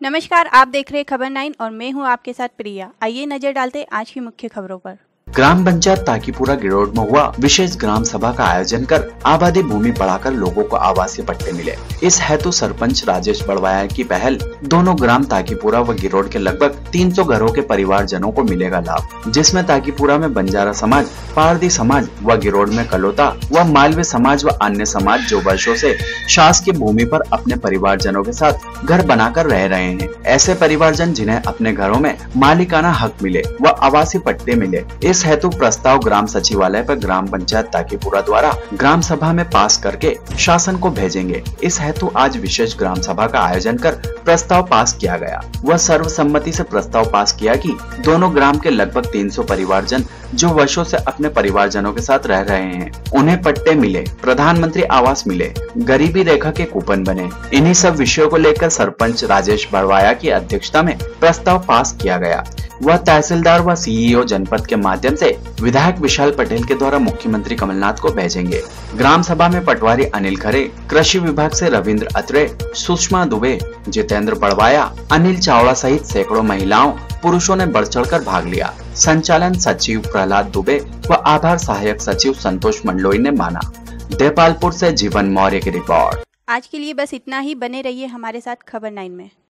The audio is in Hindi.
नमस्कार, आप देख रहे खबर नाइन और मैं हूँ आपके साथ प्रिया। आइए नज़र डालते आज की मुख्य खबरों पर। ग्राम पंचायत ताकीपुरा गिरोड में हुआ विशेष ग्राम सभा का आयोजन कर आबादी भूमि बढ़ाकर लोगों को आवासीय पट्टे मिले। इस हेतु तो सरपंच राजेश बड़वाया की पहल, दोनों ग्राम ताकीपुरा व गिरोड के लगभग 300 घरों के परिवार जनों को मिलेगा लाभ, जिसमें ताकीपुरा में बंजारा समाज, पारदी समाज व गिरोड में कलोता व मालवी समाज व अन्य समाज जो वर्षो ऐसी शासकीय भूमि आरोप अपने परिवार जनों के साथ घर बनाकर रह रहे हैं। ऐसे परिवार जन जिन्हें अपने घरों में मालिकाना हक मिले व आवासीय पट्टे मिले, इस इस हेतु प्रस्ताव ग्राम सचिवालय पर ग्राम पंचायत ताकीपुरा द्वारा ग्राम सभा में पास करके शासन को भेजेंगे। इस हेतु आज विशेष ग्राम सभा का आयोजन कर प्रस्ताव पास किया गया। वह सर्वसम्मति से प्रस्ताव पास किया कि दोनों ग्राम के लगभग 300 परिवारजन जो वर्षों से अपने परिवारजनों के साथ रह रहे हैं, उन्हें पट्टे मिले, प्रधानमंत्री आवास मिले, गरीबी रेखा के कूपन बने। इन्हीं सब विषयों को लेकर सरपंच राजेश बड़वाया की अध्यक्षता में प्रस्ताव पास किया गया। वह तहसीलदार व सीईओ जनपद के माध्यम से विधायक विशाल पटेल के द्वारा मुख्यमंत्री कमलनाथ को भेजेंगे। ग्राम सभा में पटवारी अनिल खरे, कृषि विभाग से रविंद्र अत्रे, सुषमा दुबे, जितेंद्र बड़वाया, अनिल चावड़ा सहित सैकड़ों महिलाओं, पुरुषों ने बढ़ चढ़ कर भाग लिया। संचालन सचिव प्रहलाद दुबे व आधार सहायक सचिव संतोष मंडलोई ने माना। देपालपुर से जीवन मौर्य की रिपोर्ट। आज के लिए बस इतना ही। बने रहिए हमारे साथ खबर नाइन में।